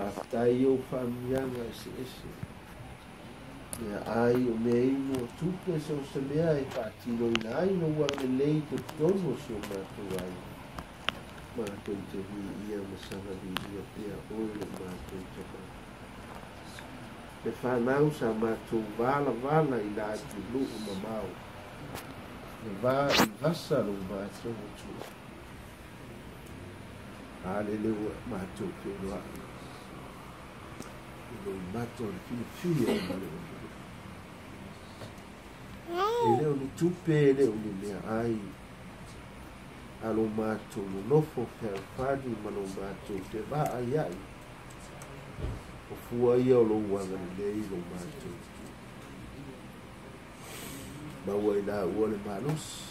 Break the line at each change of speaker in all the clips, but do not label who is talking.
Bhaktai Opamyam esse Ai o mei no tupe se o se mea e patilo in ai não ua me lei te tono se o mātou ai. Te vi ia me sana e ia que eu mātou te ka. Te whanau sa mātou wala wala i la atu luku mamau. E vā i vasa lo mātou tu. Hallelujah, mātou te loa. going back to orififio maleolile e lea oni tupe e lea oni leaʻai a lou matou nonofo feafali ma lou matou te vaaiaʻi o fua ia o lou agalelei lou matou maua i la ua le malosi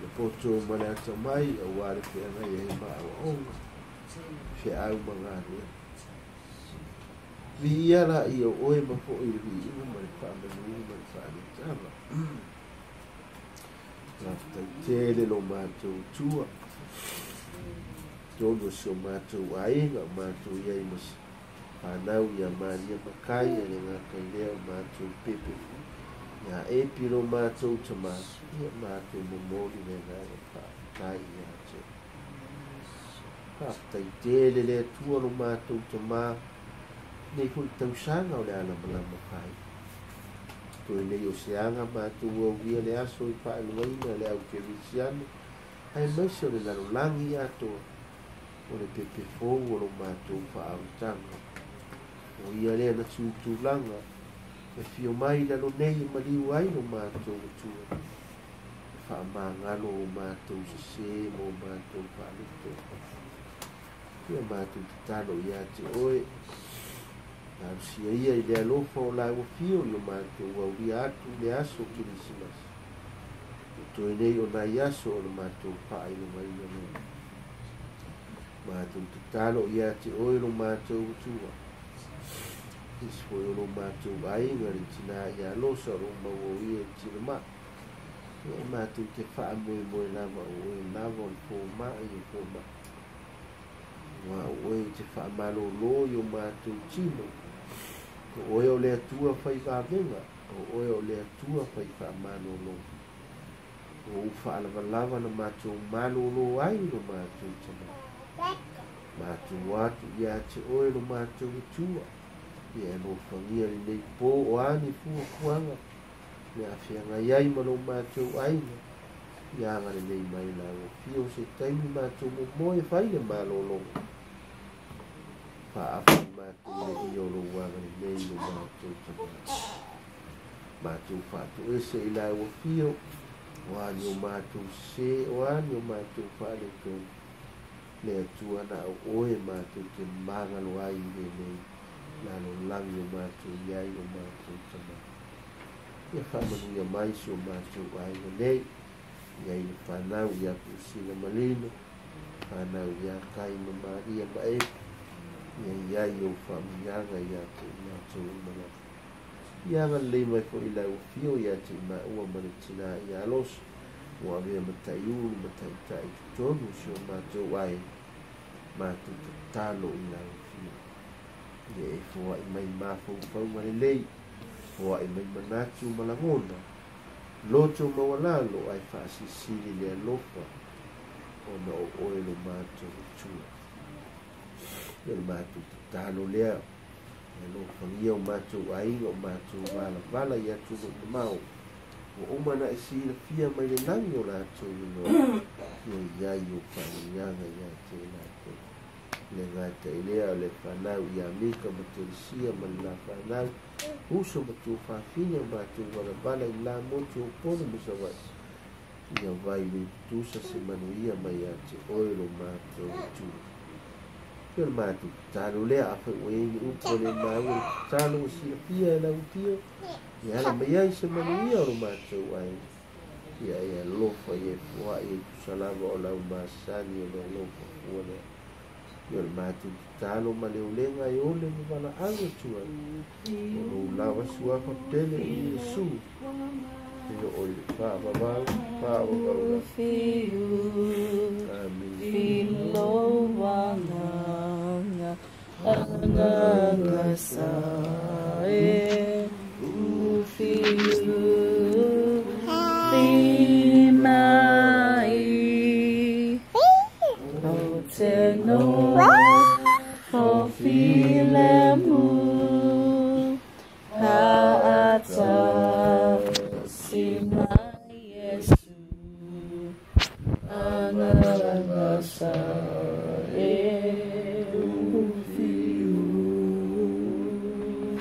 le poto ma le atamai auā le feagai ai maauaou feau magalea viyala iyo oema fo ina wiigo malefamaniu malefaletava lafutaitele lo matou tua tolu asi o matou aiga o matou iai ma panau ia e makai a le gakailea o matou pepe ia epi lo matou tamaia matou momoli le gaga paatai iā te fafutaitele le tua lo matou tamā ta ma nei sáng ngầu sanga o le lần một ma fai to nei o seanga ma tu o via le aso i pa le waina le au ke visiano ai mai se le lalo langi ato o le pepe fou o lo ma tu pa au tanga o ia le na tu tu langa e fio mai lalo nei ma li wai lo ma tu tu fa ma ngalo o ma tu se mo ma tu pa le to ia ma tu talo ia te oe Ausia ia i le alofa o la ua fio i o mātou auria atu le aso kirisimas. O toe nei o nai aso o le mātou paa i le maina nei. Mātou te oe lo mātou utua. Isi foi o lo mātou ainga ri tina i alosa o mau o ia tina. Ia mātou te faa moe o oe lava o fō ma i o fō ma. Wa oe te lo i o mātou tino. O oe o le atua fai vāvenga, o oe o le atua fai wha manolo. O u wha na matou manolo ai lo matou tama. matou atu iā te oe lo matou tua. Ia e lofagia lenei pō o ani fua. Le afeagai ai ma lou matou aina. Ia anga ni mai la se taimi matou momoe fai le manolo. Paafa mātou le i o lo wanga ni nei no mātou tama. Mātou whātou ese i o fio. Wani o mātou o mātou whāle. Le atua na o oe mātou te mangalo ai le nei. Nā o mātou iai o mātou tama. Ia whamanu ia maisi o mātou ai o nei. Ia i ia kusina ma Maria Maeku ia ia i o yayayo famiyaga yato yato mana yaga lima ko ila ufio yato ma uwa mana tina yalos wa be matayu mataita ikitonu sio mato wai mato tatalo ila ufio. Ye fua imai mafau fau malelei fua imai manatu malangona loto mawalalo ai faasisili le alofa. Ona o oelo mato tua ia le matou tatalo lea e lo fagia o matou aiga o matou valavala ia tulu mamao ua uma na e silafia mai le lagi o latou inoa ia iai o fa'aiaga iā te latou le gatai lea o le fanau ia mika ma telesia ma le la fanau uso ma tufafina o matou valavala i la motu opona ma savai ia vai le tutusa se manuia mai iā te oe lo matou tulu Ia le mātu tālu lea a whai oe ni upo le le tālu o si apia e lau pia. i ala mai ai se manu ia o mātou ai. Ia ia lofa ia fua ia kusalava o lau māsani o le lofa fua lea. Ia le mātu tālu ma leo lenga i ole ni wala anga tua. O lo lawa suaka tele i Yesu. Ia o le wha wawau, wha wawau. Amin.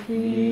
peace.